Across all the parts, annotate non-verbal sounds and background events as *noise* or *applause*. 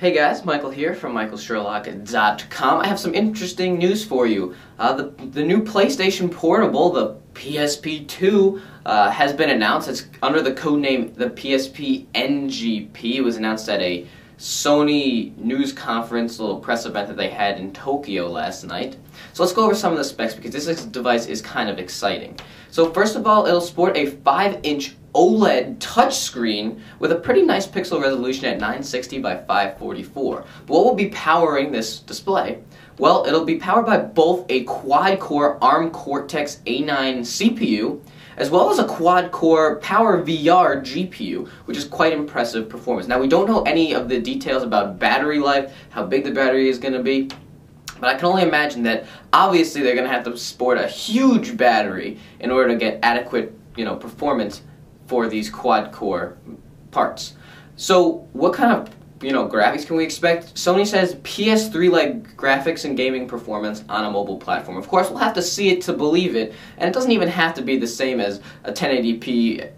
Hey guys, Michael here from michaelsherlock.com. I have some interesting news for you. Uh, the, the new PlayStation Portable, the PSP2, uh, has been announced. It's under the codename the PSP NGP. It was announced at a Sony news conference, little press event that they had in Tokyo last night. So let's go over some of the specs because this device is kind of exciting. So first of all, it'll sport a 5-inch OLED touchscreen with a pretty nice pixel resolution at 960 by 544. But what will be powering this display? Well, it'll be powered by both a quad-core ARM Cortex A9 CPU as well as a quad-core Power VR GPU, which is quite impressive performance. Now, we don't know any of the details about battery life, how big the battery is going to be, but I can only imagine that obviously they're going to have to sport a huge battery in order to get adequate, you know, performance for these quad-core parts. So, what kind of you know, graphics can we expect? Sony says PS3-like graphics and gaming performance on a mobile platform. Of course, we'll have to see it to believe it, and it doesn't even have to be the same as a 1080p,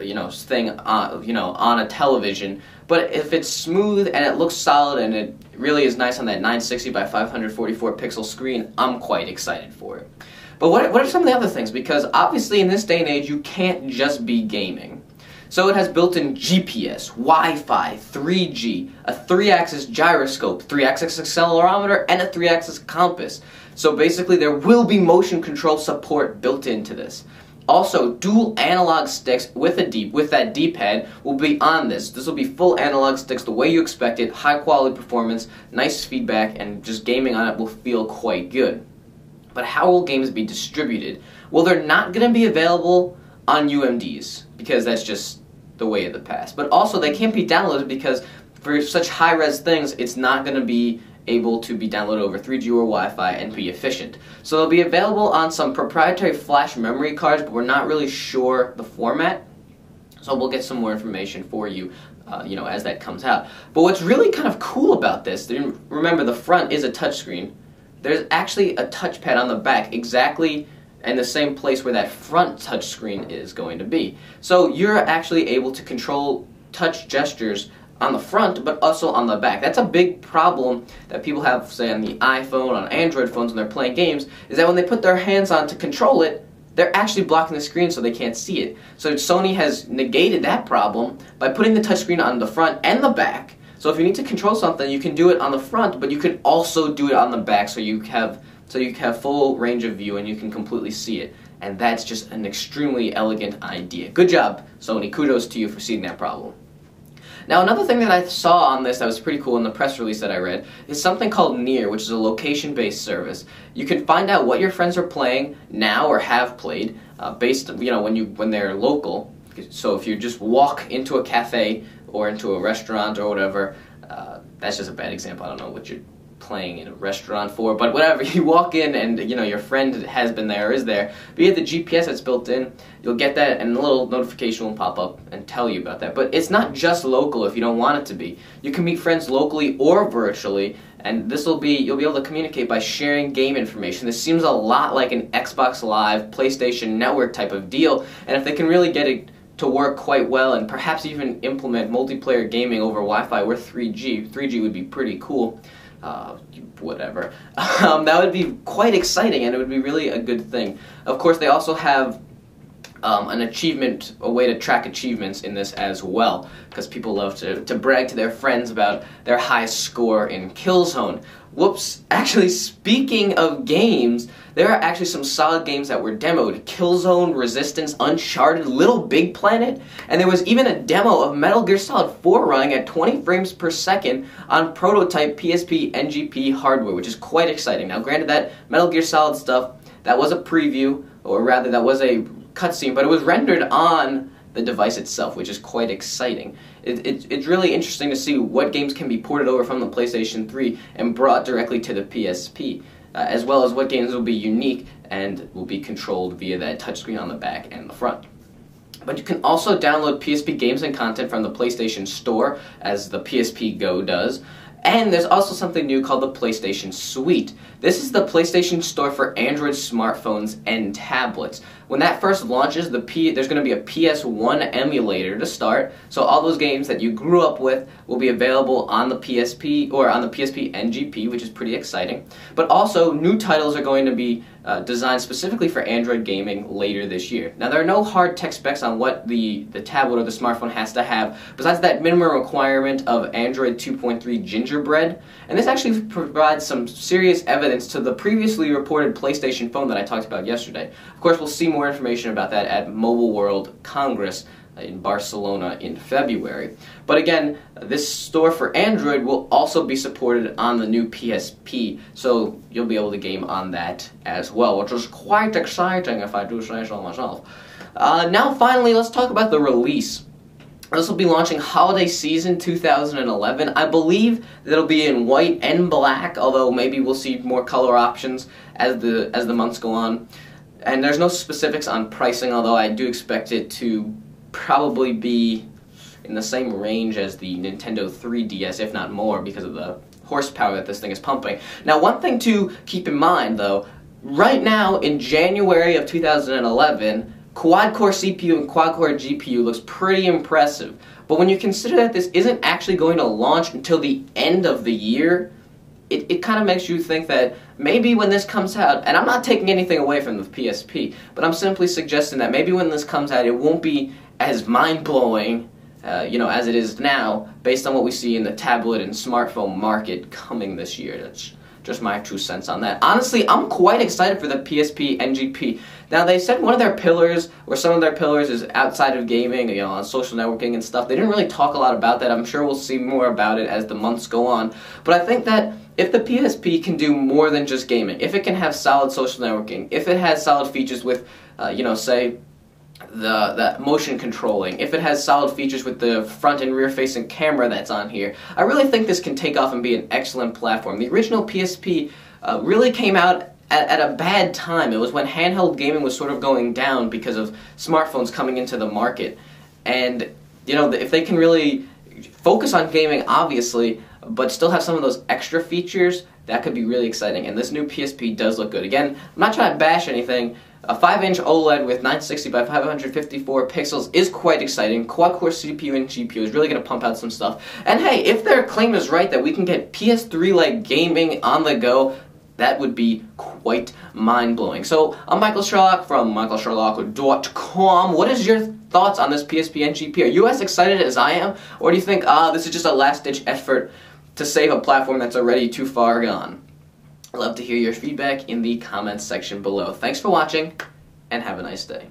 you know, thing, on, you know, on a television. But if it's smooth and it looks solid and it really is nice on that 960 by 544 pixel screen, I'm quite excited for it. But what, what are some of the other things? Because obviously in this day and age, you can't just be gaming. So it has built-in GPS, Wi-Fi, 3G, a 3-axis gyroscope, 3-axis accelerometer, and a 3-axis compass. So basically there will be motion control support built into this. Also, dual analog sticks with a deep with that D-pad will be on this. This will be full analog sticks the way you expect it, high quality performance, nice feedback, and just gaming on it will feel quite good. But how will games be distributed? Well, they're not going to be available on UMDs because that's just the way of the past. But also, they can't be downloaded because for such high res things, it's not going to be able to be downloaded over 3G or Wi-Fi and be efficient. So they'll be available on some proprietary flash memory cards, but we're not really sure the format. So we'll get some more information for you, uh, you know, as that comes out. But what's really kind of cool about this, remember the front is a touchscreen. There's actually a touchpad on the back, exactly and the same place where that front touchscreen is going to be. So you're actually able to control touch gestures on the front, but also on the back. That's a big problem that people have, say, on the iPhone, on Android phones when they're playing games, is that when they put their hands on to control it, they're actually blocking the screen so they can't see it. So Sony has negated that problem by putting the touchscreen on the front and the back. So if you need to control something, you can do it on the front, but you can also do it on the back so you have so you have full range of view and you can completely see it. And that's just an extremely elegant idea. Good job, Sony. Kudos to you for seeing that problem. Now, another thing that I saw on this that was pretty cool in the press release that I read is something called Near, which is a location-based service. You can find out what your friends are playing now or have played, uh, based you know when you when they're local. So if you just walk into a cafe or into a restaurant or whatever, uh, that's just a bad example. I don't know what you're playing in a restaurant for, but whatever. *laughs* You walk in and you know your friend has been there or is there. But you have the GPS that's built in. You'll get that, and a little notification will pop up and tell you about that. But it's not just local if you don't want it to be. You can meet friends locally or virtually, and this will be you'll be able to communicate by sharing game information. This seems a lot like an Xbox Live, PlayStation Network type of deal, and if they can really get it to work quite well and perhaps even implement multiplayer gaming over Wi-Fi or 3G, 3G would be pretty cool uh, whatever. *laughs* Um, that would be quite exciting and it would be really a good thing. Of course, they also have um, an achievement, a way to track achievements in this as well, because people love to, to brag to their friends about their highest score in Killzone. Whoops, *laughs* actually, speaking of games, there are actually some solid games that were demoed. Killzone, Resistance, Uncharted, Little Big Planet, and there was even a demo of Metal Gear Solid 4 running at 20 frames per second on prototype PSP NGP hardware, which is quite exciting. Now, granted that Metal Gear Solid stuff, that was a preview, or rather that was a cutscene, but it was rendered on the device itself, which is quite exciting. It, it, it's really interesting to see what games can be ported over from the PlayStation 3 and brought directly to the PSP, uh, as well as what games will be unique and will be controlled via that touchscreen on the back and the front. But you can also download PSP games and content from the PlayStation Store, as the PSP Go does, and there's also something new called the PlayStation Suite. This is the PlayStation Store for Android smartphones and tablets. When that first launches, the P there's going to be a PS1 emulator to start. So all those games that you grew up with will be available on the PSP or on the PSP NGP, which is pretty exciting. But also new titles are going to be uh, designed specifically for Android gaming later this year. Now there are no hard tech specs on what the, the tablet or the smartphone has to have, besides that minimum requirement of Android 2.3 Gingerbread, and this actually provides some serious evidence to the previously reported PlayStation phone that I talked about yesterday. Of course, we'll see more information about that at Mobile World Congress in Barcelona in February. But again, this store for Android will also be supported on the new PSP, so you'll be able to game on that as well, which is quite exciting if I do say so myself. Uh, now, finally, let's talk about the release. This will be launching holiday season 2011. I believe that it'll be in white and black, although maybe we'll see more color options as the as the months go on. And there's no specifics on pricing, although I do expect it to probably be in the same range as the Nintendo 3DS, if not more, because of the horsepower that this thing is pumping. Now, one thing to keep in mind, though, right now in January of 2011, quad-core CPU and quad-core GPU looks pretty impressive. But when you consider that this isn't actually going to launch until the end of the year, it, it kind of makes you think that maybe when this comes out, and I'm not taking anything away from the PSP, but I'm simply suggesting that maybe when this comes out, it won't be as mind blowing, uh, you know, as it is now, based on what we see in the tablet and smartphone market coming this year. That's just my two cents on that. Honestly, I'm quite excited for the PSP NGP. Now, they said one of their pillars, or some of their pillars, is outside of gaming, you know, on social networking and stuff. They didn't really talk a lot about that. I'm sure we'll see more about it as the months go on. But I think that if the PSP can do more than just gaming, if it can have solid social networking, if it has solid features with, uh, you know, say, the, the motion controlling, if it has solid features with the front and rear facing camera that's on here, I really think this can take off and be an excellent platform. The original PSP uh, really came out at, at, a bad time. It was when handheld gaming was sort of going down because of smartphones coming into the market. And, you know, if they can really focus on gaming, obviously, but still have some of those extra features, that could be really exciting. And this new PSP does look good. Again, I'm not trying to bash anything, a 5-inch OLED with 960 by 554 pixels is quite exciting. Quad-core CPU and GPU is really going to pump out some stuff. And hey, if their claim is right that we can get PS3-like gaming on the go, that would be quite mind-blowing. So, I'm Michael Sherlock from michaelsherlock.com. What is your thoughts on this PSP and GPU? Are you as excited as I am? Or do you think, ah, this is just a last-ditch effort to save a platform that's already too far gone? I'd love to hear your feedback in the comments section below. Thanks for watching, and have a nice day.